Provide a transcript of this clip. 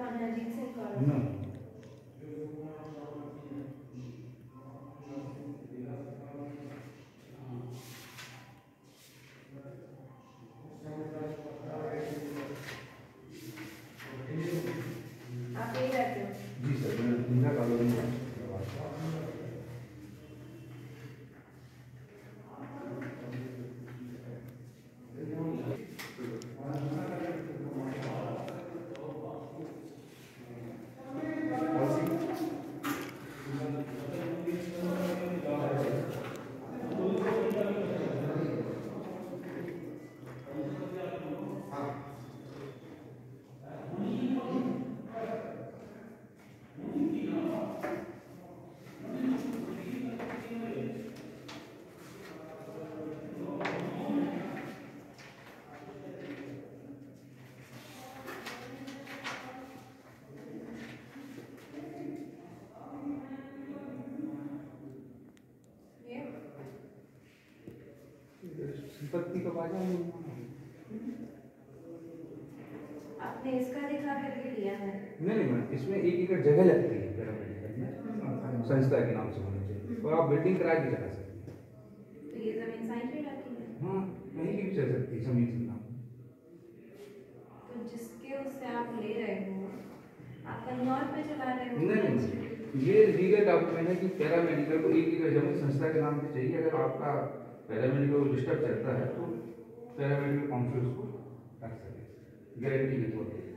कौन अजीत सिंह कौन आप यही रहते हो जी सर मैं इंदिरा कॉलोनी में ये संपत्ति का बाज़ार में आपने इसका दिखा करके लिया है। नहीं नहीं मैम इसमें एक एकड़ जगह लगती है पैरामेडिकल में संस्था के नाम से होनी चाहिए। और आप बिल्डिंग करा के चला सकते हैं। तो ये ज़मीन साइड पे रखी है? हाँ कहीं की भी चल सकती है ज़मीन के नाम। तो जिसके उससे आप ले रहे हो आप कहीं और पे चला रहे हो? नहीं नहीं ये लीगल डॉक्यूमेंट है कि पैरामेडिकल को एक एकड़ ज़मीन संस्था के नाम पे चाहिए। अगर आपका पैरामेडिकल डिस्टर्ब चलता है तो पैरामीटर कॉन्फ्यूज को कर सके। गारंटी के तौर पर